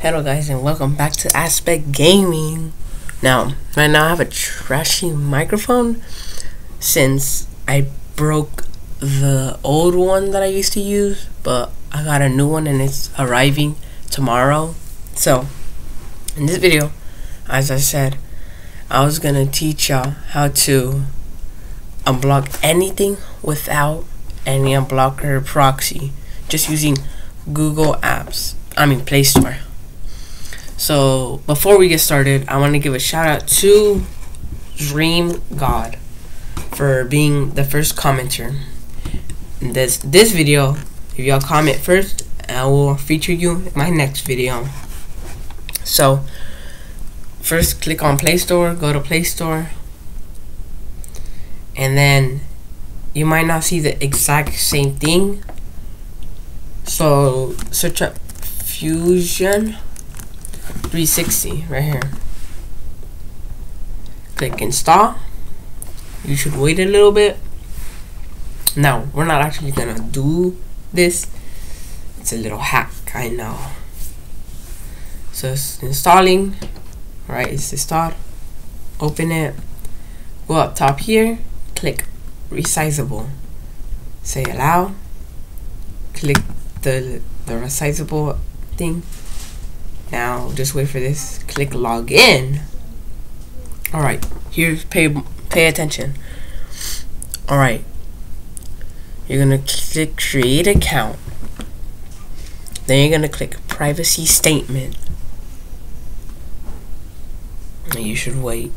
Hello guys and welcome back to Aspect Gaming. Now, right now I have a trashy microphone since I broke the old one that I used to use, but I got a new one and it's arriving tomorrow. So, in this video, as I said, I was gonna teach y'all how to unblock anything without any unblocker proxy, just using Google Apps. I mean Play Store. So before we get started, I want to give a shout out to Dream God for being the first commenter. This this video, if y'all comment first, I will feature you in my next video. So first click on Play Store, go to Play Store, and then you might not see the exact same thing. So search up Fusion 360 right here. Click install. You should wait a little bit. Now, we're not actually gonna do this. It's a little hack, I know. So it's installing. Right, it's installed. Open it. Go up top here. Click resizable. Say allow. Click the the resizable thing now, just wait for this. Click login. Alright, here's pay pay attention. Alright. You're gonna click create account. Then you're gonna click privacy statement. And you should wait.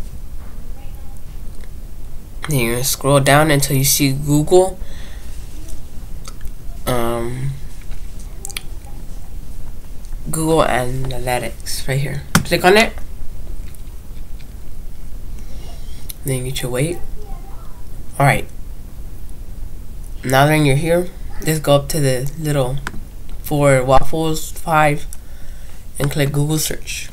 Then you're gonna scroll down until you see Google. Um Google Analytics right here. Click on it. Then you should wait. Alright. Now that you're here, just go up to the little for Waffles 5 and click Google search.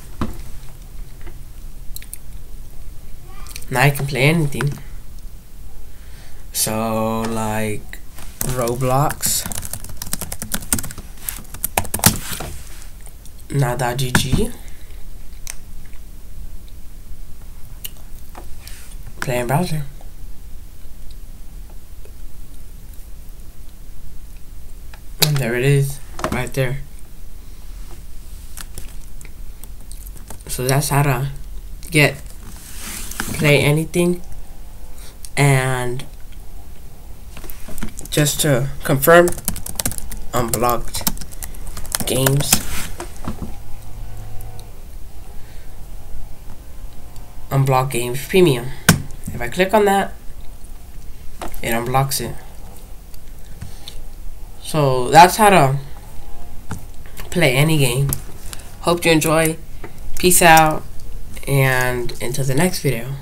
Now I can play anything. So like Roblox. now.gg Play in browser. And there it is, right there. So that's how to get play anything and just to confirm unblocked games unblock games premium. If I click on that, it unblocks it. So that's how to play any game. Hope you enjoy. Peace out and until the next video.